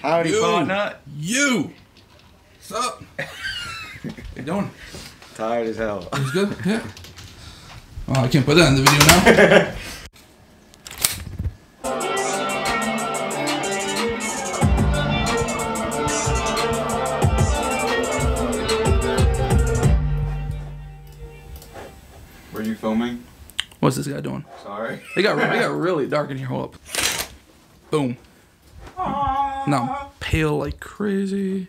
Howdy, You. partner. You. What's up? you doing? Tired as hell. It's good. Yeah. Oh, I can't put that in the video now. Were you filming? What's this guy doing? Sorry. It got it got really dark in here. Hold up. Boom. Now I'm pale like crazy.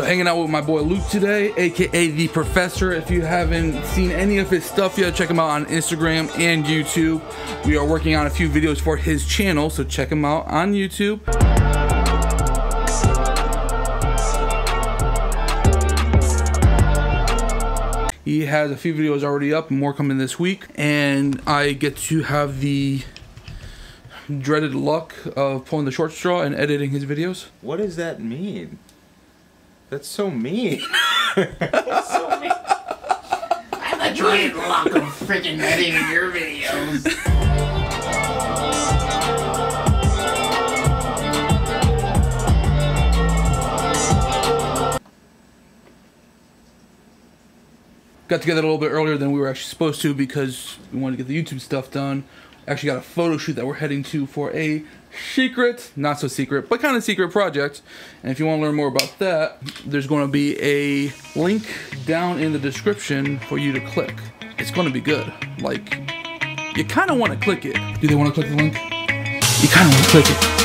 So hanging out with my boy Luke today, aka the Professor. If you haven't seen any of his stuff yet, check him out on Instagram and YouTube. We are working on a few videos for his channel, so check him out on YouTube. He has a few videos already up, more coming this week, and I get to have the dreaded luck of pulling the short straw and editing his videos. What does that mean? That's so mean. I'm the dreaded luck of freaking editing your videos. got together a little bit earlier than we were actually supposed to because we wanted to get the YouTube stuff done. Actually, got a photo shoot that we're heading to for a secret, not so secret, but kind of secret project. And if you want to learn more about that, there's going to be a link down in the description for you to click. It's going to be good. Like, you kind of want to click it. Do they want to click the link? You kind of want to click it.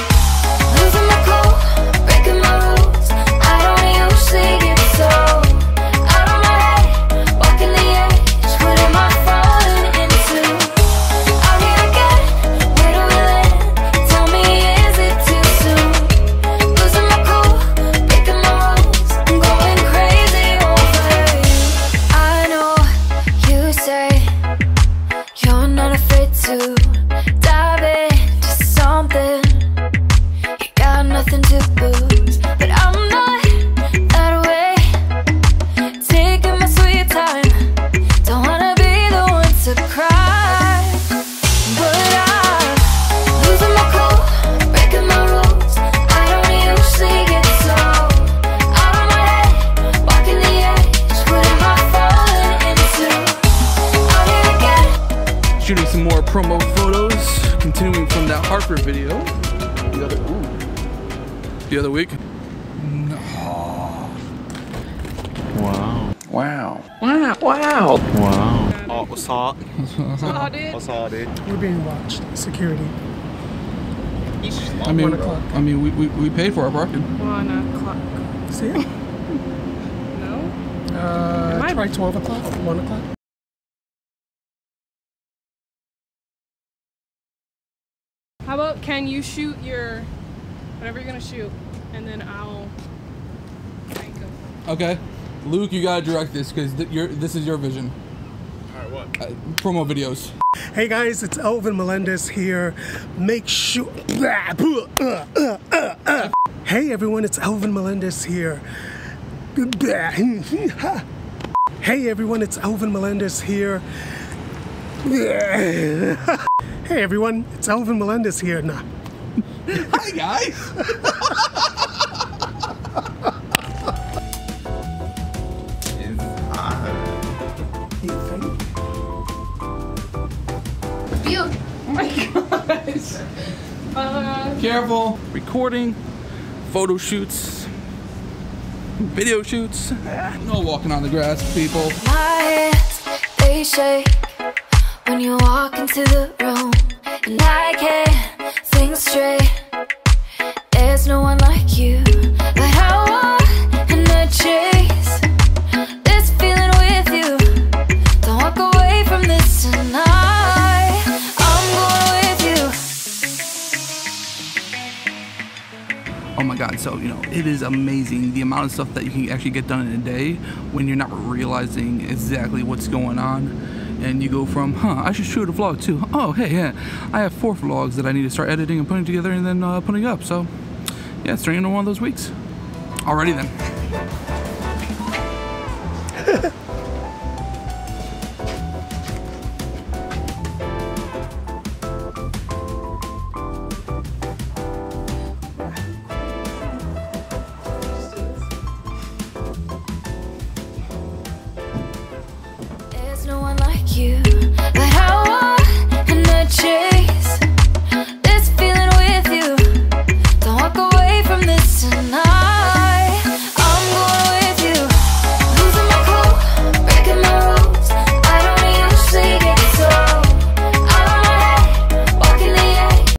Promo photos, continuing from that Harper video the other, ooh, the other week. Wow. Wow. Wow. Wow. Wow. Oh, what's up? Oh, dude. What's up, dude? You're being watched. Security. I mean, I mean, we, we, we paid for our parking. One o'clock. See? No? Uh, I- try 12 o'clock. 1 o'clock. How about can you shoot your whatever you're gonna shoot, and then I'll rank 'em. Okay, Luke, you gotta direct this because th- your this is your vision. All right, what? Uh, promo videos. Hey guys, it's Elvin Melendez here. Make sure. Hey everyone, it's Elvin Melendez here. Hey everyone, it's Elvin Melendez here. Hey everyone, it's Elvin Melendez here. Nah. Hi guys. It's hot. Oh my gosh. Uh, Careful. Recording, photo shoots, video shoots. No walking on the grass, people. My hands, they shake when you walk into the room, and I can't think straight. There's no one like you, but I want and chase this feeling with you. Don't walk away from this tonight. I'm going with you. Oh my god, so you know, it is amazing the amount of stuff that you can actually get done in a day when you're not realizing exactly what's going on. And you go from, huh, I should shoot a vlog too. Oh, hey, yeah, I have four vlogs that I need to start editing and putting together and then uh, putting up. So, yeah, it's turning into one of those weeks. Alrighty then. you.